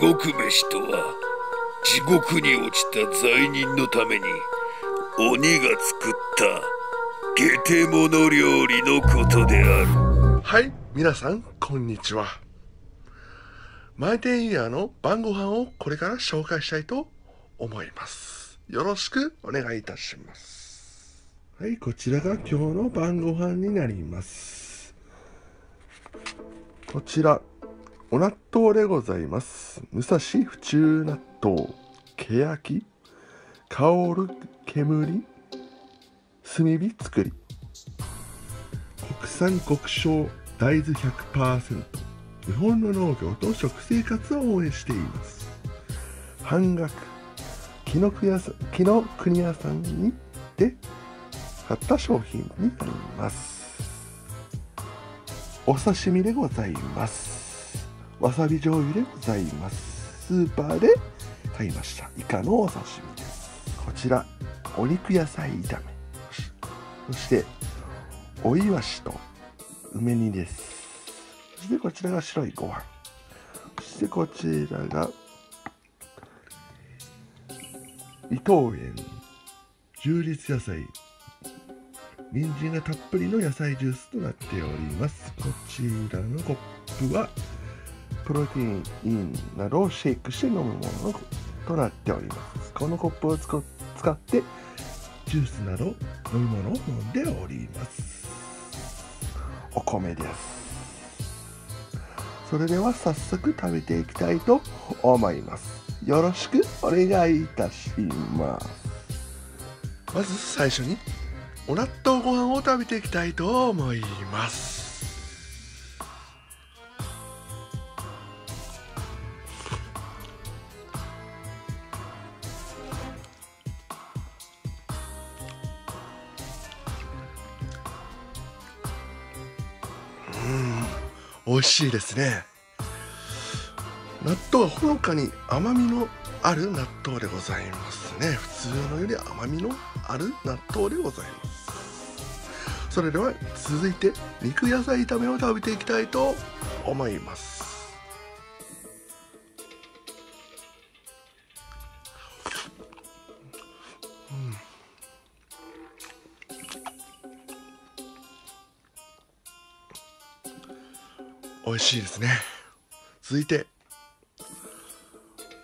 獄飯とは地獄に落ちた罪人のために鬼が作ったゲテモノ料理のことである。はい皆さんこんにちは。マイテンイヤーの晩ご飯をこれから紹介したいと思います。よろしくお願いいたします。はいこちらが今日の晩ご飯になります。こちらお納豆でございます。武蔵府中納豆けやき香る煙炭火作り。国産国産大豆100%日本の農業と食生活を応援しています。半額紀ノ国屋さん紀ノ国屋さんにで買った商品になります。お刺身でございます。わさび醤油でございます。スーパーで買いましたイカのお刺身ですこちらお肉野菜炒めそしておいわしと梅煮ですそしてこちらが白いご飯。そしてこちらが伊藤園充実野菜人参がたっぷりの野菜ジュースとなっておりますこちらのコップはプロテインなどをシェイクして飲むものとなっております。このコップを使ってジュースなど飲み物を飲んでおります。お米です。それでは早速食べていきたいと思います。よろしくお願いいたします。まず最初にお納豆ご飯を食べていきたいと思います。美味しいですね。納豆はほのかに甘みのある納豆でございますね。普通のより甘みのある納豆でございます。それでは続いて肉野菜炒めを食べていきたいと思います。美味しいですね。続いて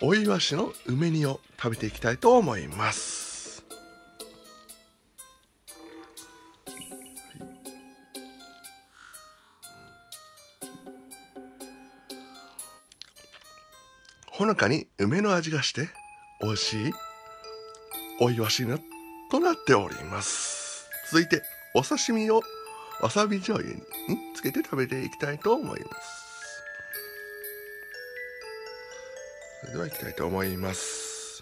おいわしの梅煮を食べていきたいと思います。ほのかに梅の味がして美味しいおいわしなとなっております。続いてお刺身をわさび醤油につけて食べていきたいと思います。それではいきたいと思います。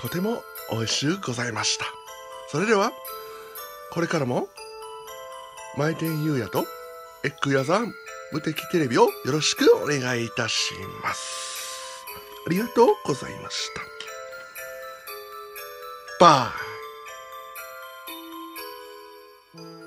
とても美味しゅうございました。それではこれからもマイテンユーヤとエッグ屋さん無敵テレビをよろしくお願いいたします。ありがとうございました。バイ。